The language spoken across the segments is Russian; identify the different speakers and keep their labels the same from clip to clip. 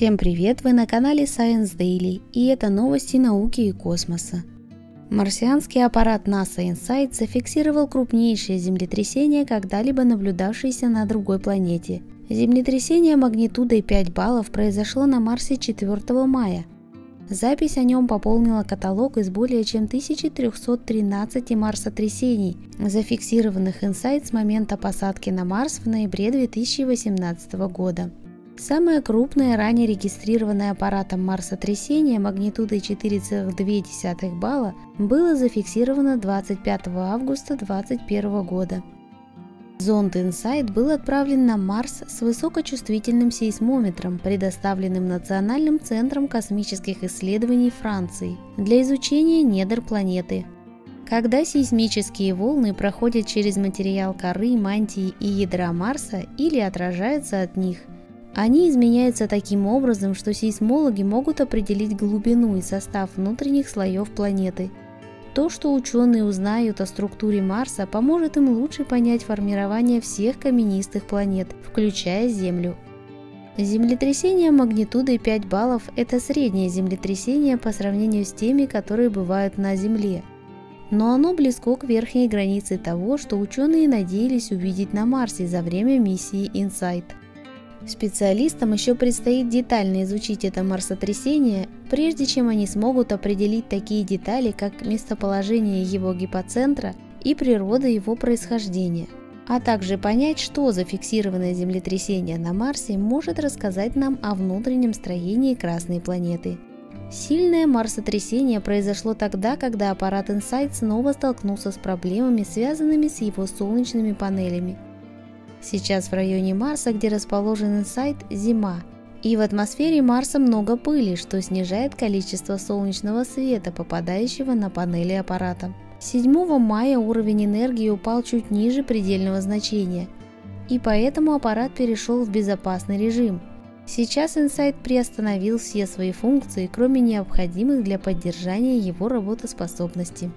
Speaker 1: Всем привет! Вы на канале Science Daily и это новости науки и космоса. Марсианский аппарат NASA InSight зафиксировал крупнейшее землетрясение, когда-либо наблюдавшееся на другой планете. Землетрясение магнитудой 5 баллов произошло на Марсе 4 мая. Запись о нем пополнила каталог из более чем 1313 марсотрясений, зафиксированных InSight с момента посадки на Марс в ноябре 2018 года. Самое крупное ранее регистрированное аппаратом марсотрясение магнитудой 4,2 балла было зафиксировано 25 августа 2021 года. Зонд InSight был отправлен на Марс с высокочувствительным сейсмометром, предоставленным Национальным центром космических исследований Франции для изучения недр планеты. Когда сейсмические волны проходят через материал коры, мантии и ядра Марса или отражаются от них – они изменяются таким образом, что сейсмологи могут определить глубину и состав внутренних слоев планеты. То, что ученые узнают о структуре Марса, поможет им лучше понять формирование всех каменистых планет, включая Землю. Землетрясение магнитудой 5 баллов – это среднее землетрясение по сравнению с теми, которые бывают на Земле. Но оно близко к верхней границе того, что ученые надеялись увидеть на Марсе за время миссии InSight. Специалистам еще предстоит детально изучить это марсотрясение, прежде чем они смогут определить такие детали, как местоположение его гипоцентра и природа его происхождения, а также понять, что зафиксированное землетрясение на Марсе может рассказать нам о внутреннем строении Красной планеты. Сильное марсотрясение произошло тогда, когда аппарат InSight снова столкнулся с проблемами, связанными с его солнечными панелями – Сейчас в районе Марса, где расположен инсайт, зима. И в атмосфере Марса много пыли, что снижает количество солнечного света, попадающего на панели аппарата. 7 мая уровень энергии упал чуть ниже предельного значения, и поэтому аппарат перешел в безопасный режим. Сейчас Insight приостановил все свои функции, кроме необходимых для поддержания его работоспособности.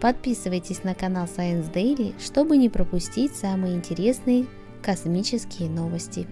Speaker 1: Подписывайтесь на канал Science Daily, чтобы не пропустить самые интересные космические новости.